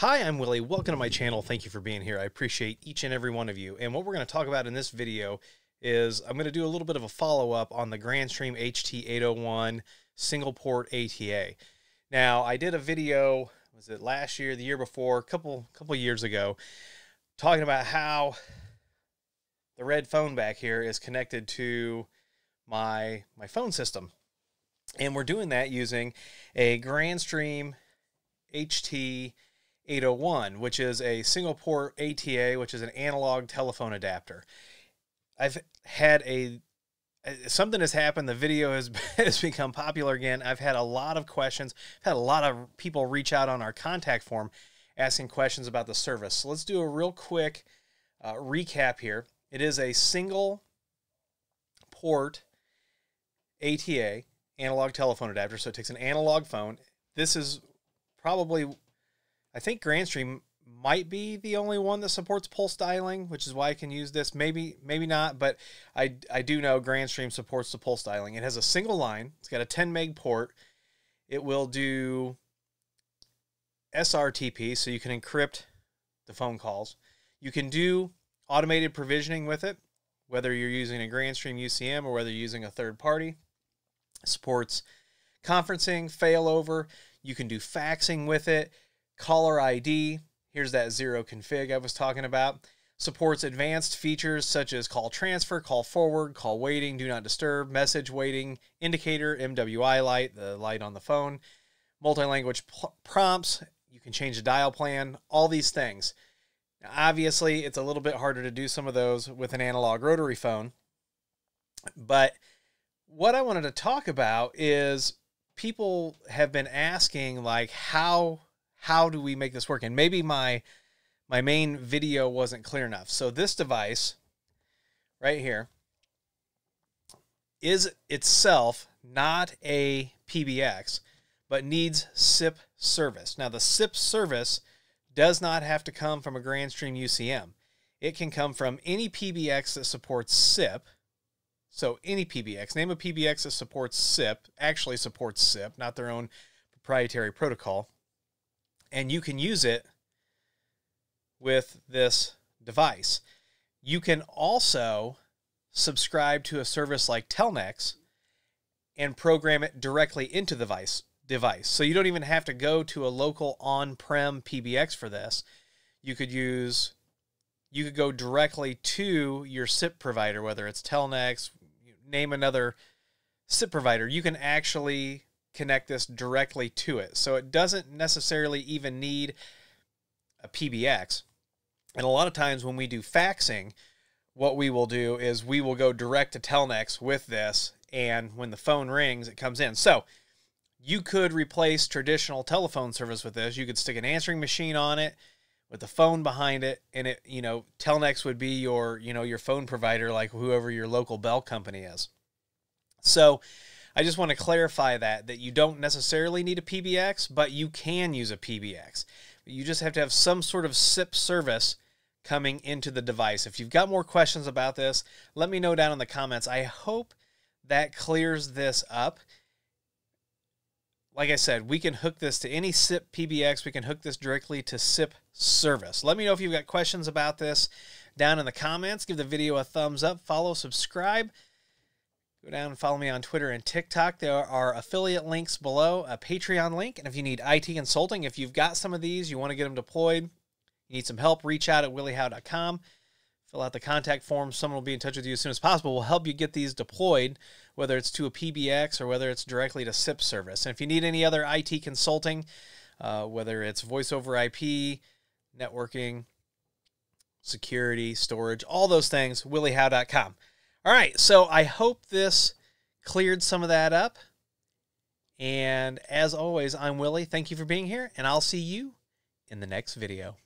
Hi, I'm Willie. Welcome to my channel. Thank you for being here. I appreciate each and every one of you. And what we're going to talk about in this video is I'm going to do a little bit of a follow-up on the Grandstream HT801 single port ATA. Now, I did a video, was it last year, the year before, a couple couple years ago, talking about how the red phone back here is connected to my my phone system. And we're doing that using a Grandstream HT 801, which is a single port ATA, which is an analog telephone adapter. I've had a something has happened. The video has, has become popular again. I've had a lot of questions. I've had a lot of people reach out on our contact form asking questions about the service. So let's do a real quick uh, recap here. It is a single port ATA, analog telephone adapter. So it takes an analog phone. This is probably I think Grandstream might be the only one that supports pulse dialing, which is why I can use this. Maybe, maybe not, but I, I do know Grandstream supports the pulse dialing. It has a single line. It's got a 10 meg port. It will do SRTP, so you can encrypt the phone calls. You can do automated provisioning with it, whether you're using a Grandstream UCM or whether you're using a third party. It supports conferencing, failover. You can do faxing with it Caller ID, here's that zero config I was talking about. Supports advanced features such as call transfer, call forward, call waiting, do not disturb, message waiting, indicator, MWI light, the light on the phone, multi-language prompts, you can change the dial plan, all these things. Now, obviously, it's a little bit harder to do some of those with an analog rotary phone. But what I wanted to talk about is people have been asking like how how do we make this work? And maybe my my main video wasn't clear enough. So this device right here is itself not a PBX, but needs SIP service. Now the SIP service does not have to come from a Grandstream UCM. It can come from any PBX that supports SIP. So any PBX, name a PBX that supports SIP, actually supports SIP, not their own proprietary protocol and you can use it with this device. You can also subscribe to a service like Telnyx and program it directly into the device. device. So you don't even have to go to a local on-prem PBX for this. You could use you could go directly to your SIP provider, whether it's Telnyx, name another SIP provider. You can actually connect this directly to it. So it doesn't necessarily even need a PBX. And a lot of times when we do faxing, what we will do is we will go direct to Telnyx with this, and when the phone rings, it comes in. So you could replace traditional telephone service with this. You could stick an answering machine on it with the phone behind it, and it, you know, Telnyx would be your, you know, your phone provider, like whoever your local bell company is. So I just want to clarify that that you don't necessarily need a PBX, but you can use a PBX. You just have to have some sort of SIP service coming into the device. If you've got more questions about this, let me know down in the comments. I hope that clears this up. Like I said, we can hook this to any SIP PBX. We can hook this directly to SIP service. Let me know if you've got questions about this down in the comments. Give the video a thumbs up, follow, subscribe. Go down and follow me on Twitter and TikTok. There are affiliate links below, a Patreon link. And if you need IT consulting, if you've got some of these, you want to get them deployed, you need some help, reach out at williehowe.com. Fill out the contact form. Someone will be in touch with you as soon as possible. We'll help you get these deployed, whether it's to a PBX or whether it's directly to SIP service. And if you need any other IT consulting, uh, whether it's voice over IP, networking, security, storage, all those things, williehowe.com. All right, so I hope this cleared some of that up. And as always, I'm Willie. Thank you for being here, and I'll see you in the next video.